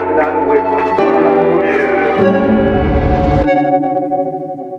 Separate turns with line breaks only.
not done with. Yeah.